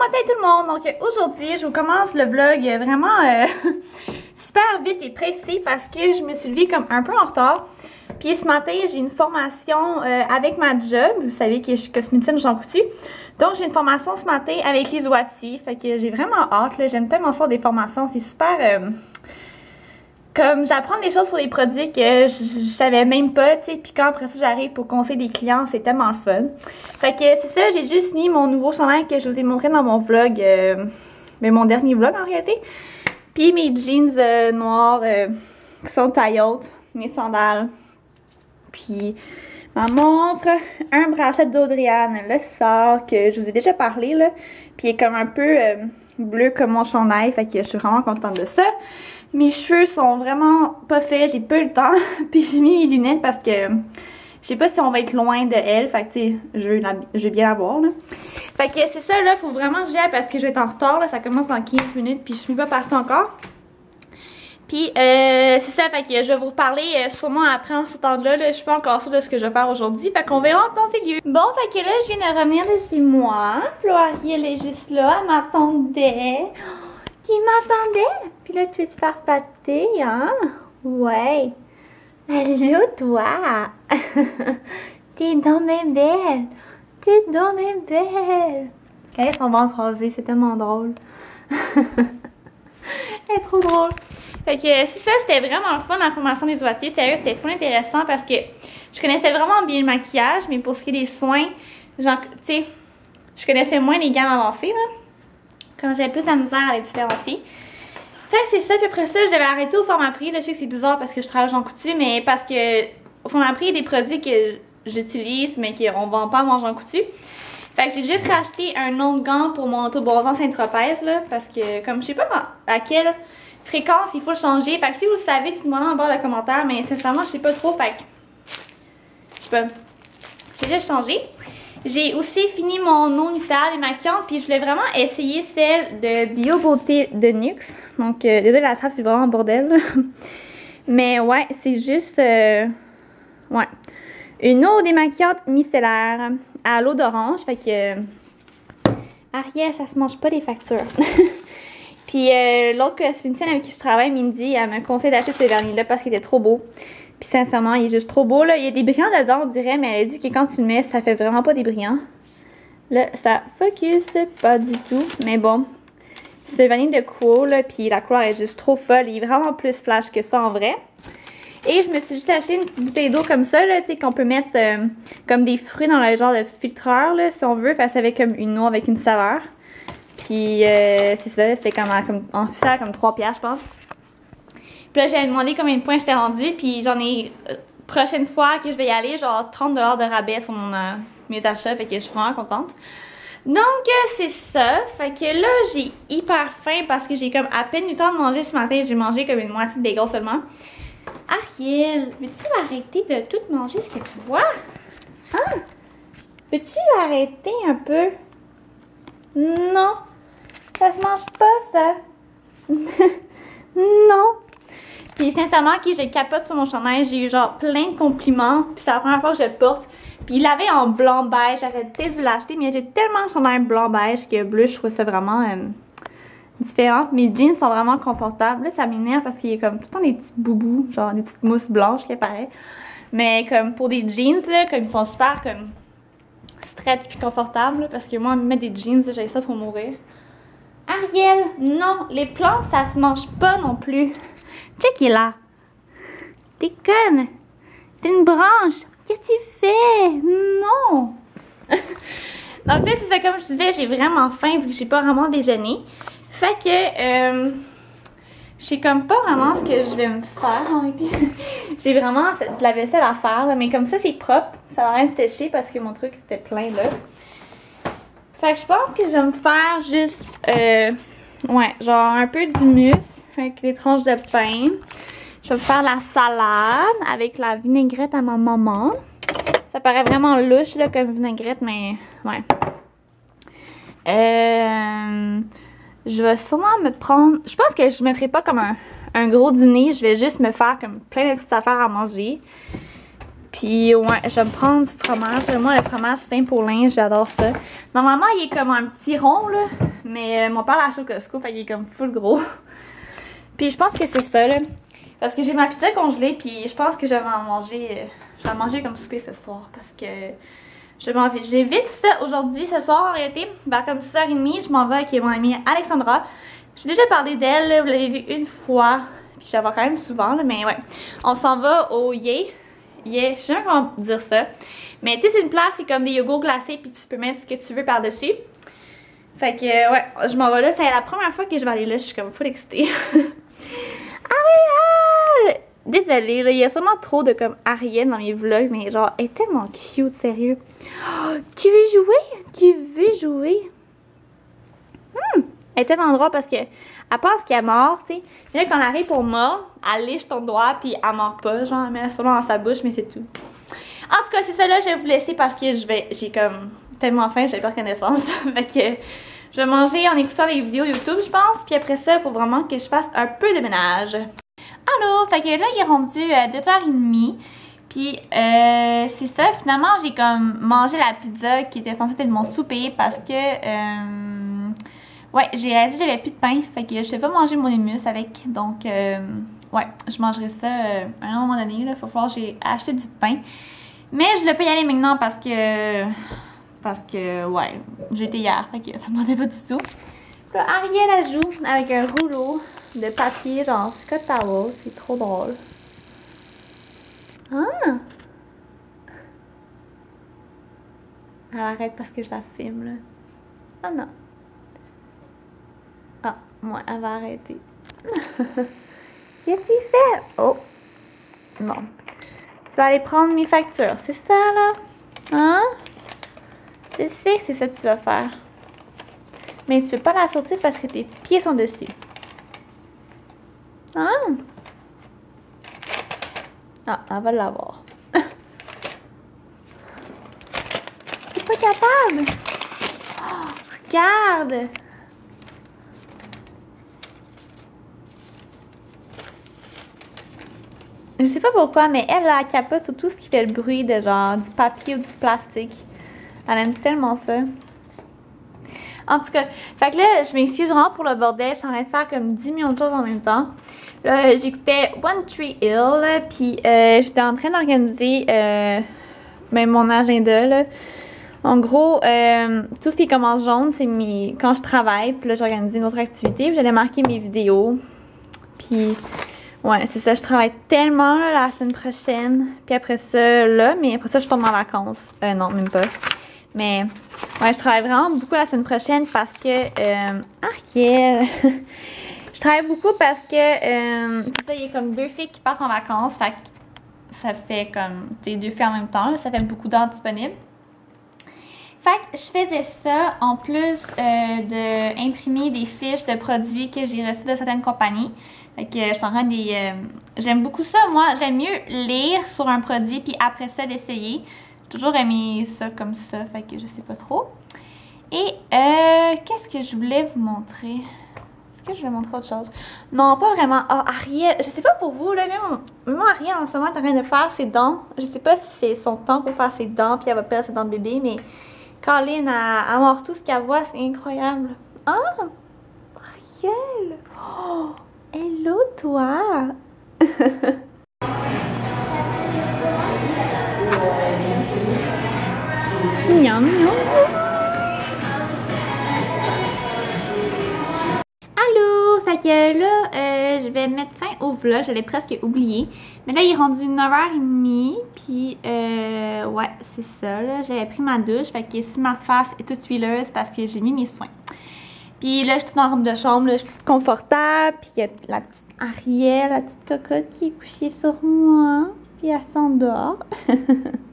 matin tout le monde! Donc aujourd'hui, je vous commence le vlog vraiment euh, super vite et précis parce que je me suis levée comme un peu en retard. Puis ce matin, j'ai une formation euh, avec ma job. Vous savez que je suis cosméticienne Jean Coutu. Donc j'ai une formation ce matin avec Lise Wattier. Fait que j'ai vraiment hâte. J'aime tellement ça des formations. C'est super... Euh, comme j'apprends des choses sur les produits que je, savais même pas, tu sais, puis quand après ça j'arrive pour conseiller des clients, c'est tellement fun. Fait que c'est ça, j'ai juste mis mon nouveau chandail que je vous ai montré dans mon vlog, euh, mais mon dernier vlog en réalité. Puis mes jeans euh, noirs euh, qui sont taille haute, mes sandales, puis ma montre, un bracelet d'Audriane, le sort que je vous ai déjà parlé là, puis il est comme un peu bleu comme mon chandail, fait que je suis vraiment contente de ça. Mes cheveux sont vraiment pas faits, j'ai pas le temps. Puis j'ai mis mes lunettes parce que je sais pas si on va être loin de elle. Fait que tu sais, je, veux bien la voir là. Fait que c'est ça là, faut vraiment aille parce que je vais être en retard là. Ça commence dans 15 minutes puis je suis pas passée encore. Puis euh, c'est ça, fait que je vais vous reparler euh, sûrement après en ce temps-là. Là, je suis pas encore sûre de ce que je vais faire aujourd'hui. Fait qu'on verra dans ces lieux. Bon, fait que là, je viens de revenir de chez moi. Elle est juste là, elle m'attendait. Tu m'attendais? Puis là, tu veux te faire flatter, hein? Ouais. Allô, toi? T'es dans mes belles. T'es dans mes belles. Elle son ventre rasé, c'est tellement drôle. Trop drôle. Fait que c'est ça, c'était vraiment fun la formation des oitiers. Sérieux, c'était fun intéressant parce que je connaissais vraiment bien le maquillage, mais pour ce qui est des soins, genre, tu sais, je connaissais moins les gammes avancées, là. Quand j'avais plus la misère à les différencier. Fait que c'est ça, puis après ça, je devais arrêter au format prix. Là, je sais que c'est bizarre parce que je travaille en coutu, mais parce que au format prix, il y a des produits que j'utilise, mais qu'on vend pas à manger en coutu. Fait que j'ai juste acheté un autre gant pour mon autobronzant Saint-Tropez, là, parce que comme je sais pas à quelle fréquence il faut le changer. Fait que si vous le savez, dites-moi en bas de commentaires, mais sincèrement, je sais pas trop, fait que je peux. J'ai juste changé. J'ai aussi fini mon eau micellale démaquillante, puis je voulais vraiment essayer celle de Bio Beauté de Nux. Donc, euh, désolé, la trappe, c'est vraiment un bordel. Mais ouais, c'est juste... Euh, ouais. Une eau démaquillante micellaire à l'eau d'orange. Fait que... Euh, Ariel, ça se mange pas des factures. puis euh, l'autre cosméticienne avec qui je travaille, Mindy, elle me conseille d'acheter ce vernis-là parce qu'il était trop beau. Puis sincèrement, il est juste trop beau. Il y a des brillants dedans, on dirait, mais elle a dit que quand tu le mets, ça fait vraiment pas des brillants. Là, ça focus pas du tout. Mais bon, c'est vanille de Quo, là, puis la couleur est juste trop folle. Il est vraiment plus flash que ça en vrai. Et je me suis juste acheté une petite bouteille d'eau comme ça, là, tu sais, qu'on peut mettre euh, comme des fruits dans le genre de filtreur, là, si on veut. Fait avec comme une eau avec une saveur. Puis euh, c'est ça, c'était comme, comme, en spécial comme 3 piastres, je pense. Puis là, j'ai demandé combien de points j'étais rendue, puis j'en ai, euh, prochaine fois que je vais y aller, genre 30$ de rabais sur mon, mes achats, fait que je suis vraiment contente. Donc, c'est ça. Fait que là, j'ai hyper faim parce que j'ai comme à peine eu le temps de manger ce matin. J'ai mangé comme une moitié de bagel seulement. Ariel, veux-tu arrêter de tout manger ce que tu vois? Hein? Peux-tu arrêter un peu? Non. Ça se mange pas, ça. non. Puis sincèrement, qui j'ai capote sur mon chandail, j'ai eu genre plein de compliments. Puis c'est la première fois que je le porte. Puis il l'avait en blanc beige, j'aurais peut-être dû l'acheter, mais j'ai tellement de chandail blanc beige que bleu, je trouve ça vraiment euh, différent. Mes jeans sont vraiment confortables. Là, ça m'énerve parce qu'il y a comme tout le temps des petits boubous, genre des petites mousses blanches qui apparaissent. Mais comme pour des jeans, là, comme ils sont super comme stretch puis confortables, parce que moi, mettre des jeans, j'ai ça pour mourir. Ariel, non, les plantes, ça se mange pas non plus. Check est là. T'es conne. C'est une branche. Qu'est-ce que tu fais? Non. En fait, c'est comme je disais, j'ai vraiment faim vu que j'ai pas vraiment déjeuné. Fait que euh, je sais comme pas vraiment ce que je vais me faire. j'ai vraiment de la vaisselle à faire, mais comme ça c'est propre. Ça va rien de sécher parce que mon truc c'était plein là. Fait que je pense que je vais me faire juste, euh, ouais, genre un peu d'humus avec des tranches de pain. Je vais faire la salade avec la vinaigrette à ma maman. Ça paraît vraiment louche là, comme vinaigrette, mais ouais. Euh, je vais sûrement me prendre... Je pense que je me ferai pas comme un, gros dîner. Je vais juste me faire comme plein de petites affaires à manger. Puis ouais, je vais me prendre du fromage. Moi, le fromage Saint-Paulin, j'adore ça. Normalement, il est comme un petit rond, là. Mais euh, mon père l'a acheté au Costco, fait qu'il est comme full gros. puis je pense que c'est ça, là. Parce que j'ai ma pizza congelée, puis je pense que je vais en manger. Euh, je vais en manger comme souper ce soir. Parce que. J'ai vite ça aujourd'hui, ce soir en réalité. Vers comme 6h30, je m'en vais avec mon amie Alexandra. J'ai déjà parlé d'elle, vous l'avez vu une fois. Puis je la vois quand même souvent, là, mais ouais. On s'en va au Yay. Yay, je sais pas comment dire ça. Mais tu sais, c'est une place, c'est comme des yogourts glacés, puis tu peux mettre ce que tu veux par-dessus. Fait que, euh, ouais, je m'en vais là. C'est la première fois que je vais aller là. Je suis comme full excitée. Ariel! Désolée, là, il y a sûrement trop de comme Ariel dans mes vlogs, mais genre, elle est tellement cute, sérieux. Oh, tu veux jouer? Tu veux jouer? Hmm, elle est tellement drôle parce que, part ce qu'elle mord, tu sais, là, quand elle arrive pour mordre, elle liche ton doigt, puis elle mord pas, genre, elle met seulement dans sa bouche, mais c'est tout. En tout cas, c'est ça là, je vais vous laisser parce que je vais, j'ai comme tellement faim, j'ai pas connaissance. fait que je vais manger en écoutant les vidéos YouTube, je pense. Puis après ça, il faut vraiment que je fasse un peu de ménage. Allô, fait que là, il est rendu 2h30. Euh, puis euh, c'est ça, finalement, j'ai comme mangé la pizza qui était censée être mon souper parce que... Euh, ouais, j'ai réalisé que j'avais plus de pain. Fait que je vais pas manger mon humus avec. Donc, euh, ouais, je mangerai ça à un moment donné. Il faut falloir j'ai acheté du pain. Mais je ne peux y aller maintenant parce que. Parce que, ouais, j'étais hier, fait que ça me tentait pas du tout. Ariel a joue avec un rouleau de papier, genre Scott Towel. C'est trop drôle. Ah! Elle arrête parce que je la filme, là. Ah non. Ah, moi, elle va arrêter. Qu'est-ce qu'il fait? Oh! Bon. Tu vas aller prendre mes factures, c'est ça, là? Hein? Je sais que c'est ça que tu vas faire. Mais tu peux pas la sortir parce que tes pieds sont dessus. Hein? Ah, elle va l'avoir. Tu pas capable! Oh, regarde! Je sais pas pourquoi, mais elle, a capote sur tout ce qui fait le bruit de genre du papier ou du plastique. Elle aime tellement ça. En tout cas, fait que là, je m'excuse vraiment pour le bordel. Je suis de faire comme 10 millions de choses en même temps. Là, j'écoutais One Tree Hill, puis euh, j'étais en train d'organiser euh, ben, mon agenda. En gros, euh, tout ce qui commence jaune, c'est mes quand je travaille, puis là, j'organise une autre activité, j'allais marquer mes vidéos. Puis Ouais, c'est ça. Je travaille tellement la semaine prochaine. Puis après ça, là, mais après ça, je tombe en vacances. Euh, non, même pas. Mais, ouais, je travaille vraiment beaucoup la semaine prochaine parce que. Euh, Ariel! je travaille beaucoup parce que. Euh, ça, il y a comme deux filles qui partent en vacances. Fait ça fait comme. Tu deux filles en même temps. ça fait beaucoup d'heures disponibles. Fait que je faisais ça en plus euh, d'imprimer des fiches de produits que j'ai reçus de certaines compagnies. Fait que je t'en des. Euh, j'aime beaucoup ça, moi. J'aime mieux lire sur un produit puis après ça l'essayer. Toujours aimé ça comme ça, fait que je sais pas trop. Et euh, qu'est-ce que je voulais vous montrer? Est-ce que je vais montrer autre chose? Non, pas vraiment. Oh, Ariel, je sais pas pour vous, là, même, même Ariel en ce moment est en train de faire ses dents. Je sais pas si c'est son temps pour faire ses dents puis elle va perdre ses dents de bébé, mais Colin a, a tout ce qu'elle voit, c'est incroyable. Ah! Ariel! Oh! Hello toi Miam, miam. Allô, fait que là, euh, je vais mettre fin au vlog, j'allais presque oublier. Mais là, il est rendu 9h30, puis euh, ouais, c'est ça. J'avais pris ma douche, fait que si ma face est toute huileuse, parce que j'ai mis mes soins. Puis là, je suis la robe de chambre, là, je suis confortable. Puis il y a la petite Ariel, la petite cocotte qui est couchée sur moi. Puis elle s'endort.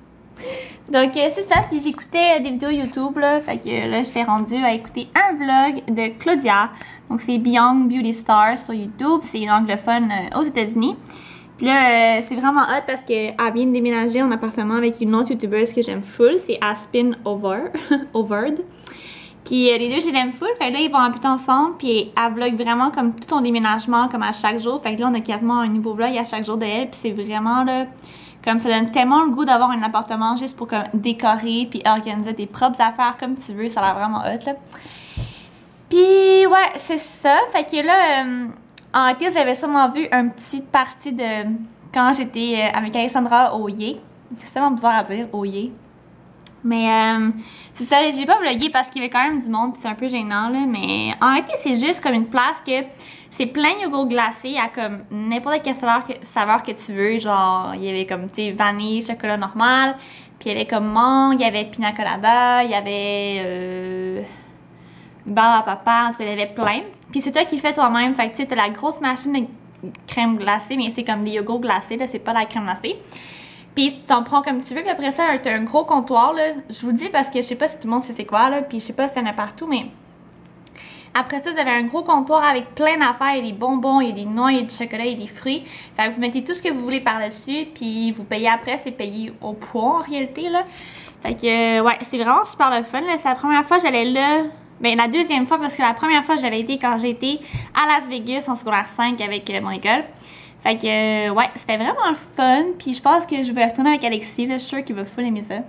Donc euh, c'est ça, puis j'écoutais euh, des vidéos YouTube là, fait que là j'étais rendue à écouter un vlog de Claudia. Donc c'est Beyond Beauty Star sur YouTube, c'est une anglophone euh, aux États-Unis. Puis là c'est vraiment hot parce qu'elle vient de déménager en appartement avec une autre youtubeuse que j'aime full, c'est Aspin Over, Overd. Puis les deux, je les aime full. Fait que là, ils vont habiter ensemble. Puis elle vlog vraiment comme tout ton déménagement, comme à chaque jour. Fait que là, on a quasiment un nouveau vlog à chaque jour de elle. Puis c'est vraiment là, comme ça donne tellement le goût d'avoir un appartement juste pour comme décorer puis organiser tes propres affaires comme tu veux. Ça a l'air vraiment hot là. Puis ouais, c'est ça. Fait que là, euh, en réalité, vous avez sûrement vu une petite partie de quand j'étais euh, avec Alexandra Yé. C'est tellement bizarre à dire, Yé. Mais euh, c'est ça, j'ai pas vlogué parce qu'il y avait quand même du monde, puis c'est un peu gênant, là. Mais en réalité, c'est juste comme une place que c'est plein de yogourt glacé à comme n'importe quelle saveur que, tu veux. Genre, il y avait comme, tu sais, vanille, chocolat normal, puis il y avait comme mangue, il y avait pina colada, il y avait euh, bar à papa, en tout cas, il y avait plein. Puis c'est toi qui le fais toi-même, fait que tu sais, t'as la grosse machine de crème glacée, mais c'est comme des yogourts glacés, là, c'est pas la crème glacée. Puis t'en prends comme tu veux, puis après ça, t'as un gros comptoir, là. Je vous dis parce que je sais pas si tout le monde sait c'est quoi, là, puis je sais pas si t'en as partout, mais... Après ça, vous avez un gros comptoir avec plein d'affaires. Il y a des bonbons, il y a des noix, il y a du chocolat, il y a des fruits. Fait que vous mettez tout ce que vous voulez par-dessus, puis vous payez après, c'est payé au poids en réalité, là. Fait que, euh, ouais, c'est vraiment super le fun. C'est la première fois que j'allais là... Ben, la deuxième fois, parce que la première fois, j'avais été quand j'étais à Las Vegas en secondaire 5 avec euh, mon école. Fait que, euh, ouais, c'était vraiment fun. Puis je pense que je vais retourner avec Alexis. Là, je suis sûre qu'il va full aimer ça.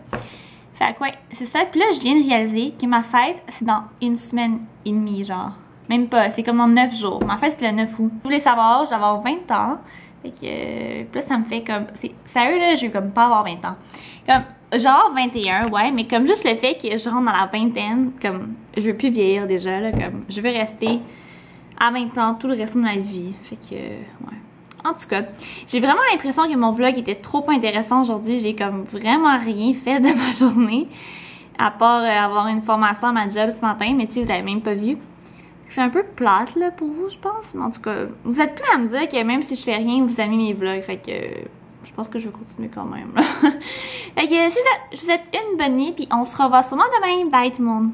Fait que, ouais, c'est ça. Puis là, je viens de réaliser que ma fête, c'est dans une semaine et demie, genre. Même pas, c'est comme dans 9 jours. Ma fête, c'est le 9 août. Vous voulez savoir, je vais avoir 20 ans. Fait que, euh, plus ça me fait comme. Sérieux, là, je vais comme pas avoir 20 ans. Comme, genre 21, ouais, mais comme juste le fait que je rentre dans la vingtaine, comme, je veux plus vieillir déjà, là, comme, je veux rester à 20 ans tout le reste de ma vie. Fait que, ouais. En tout cas, j'ai vraiment l'impression que mon vlog était trop intéressant aujourd'hui. J'ai comme vraiment rien fait de ma journée, à part euh, avoir une formation à ma job ce matin, mais si vous avez même pas vu. C'est un peu plate là pour vous, je pense. Mais en tout cas, vous êtes plein à me dire que même si je fais rien, vous aimez mes vlogs. Fait que je pense que je vais continuer quand même. fait que c'est ça. Je vous souhaite une bonne nuit, puis on se revoit sûrement demain. Bye tout le monde.